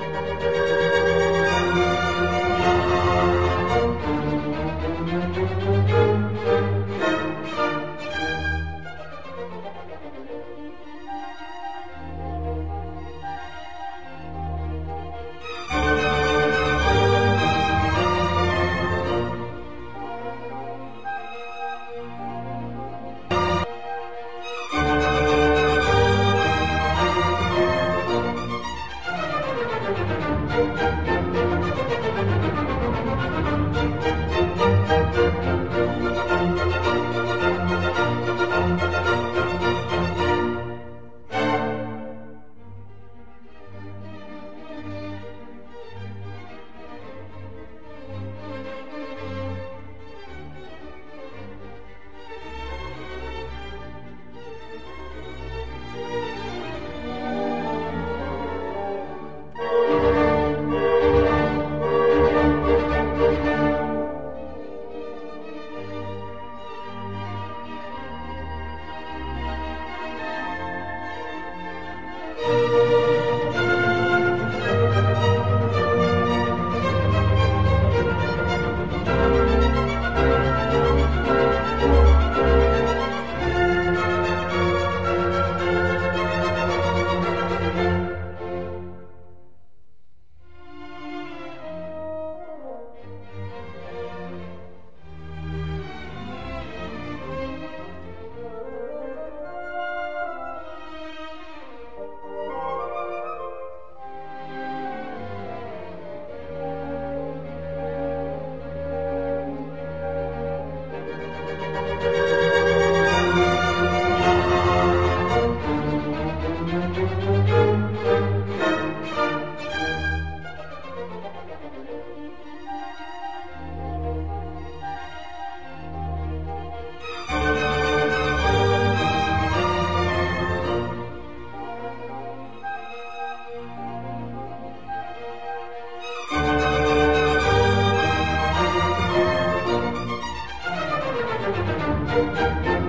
Música Música Música